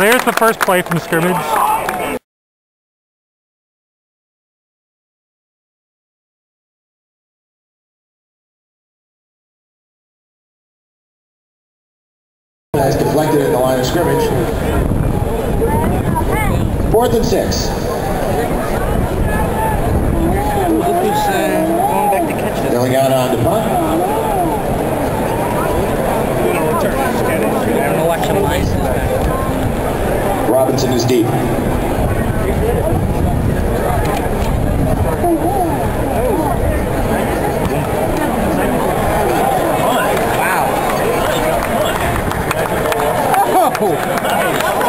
this the first play from scrimmage? Has deflected in the line of scrimmage. Fourth and six. Look who's uh, going back to catch it. Going out on the punt. is deep. Wow. Oh.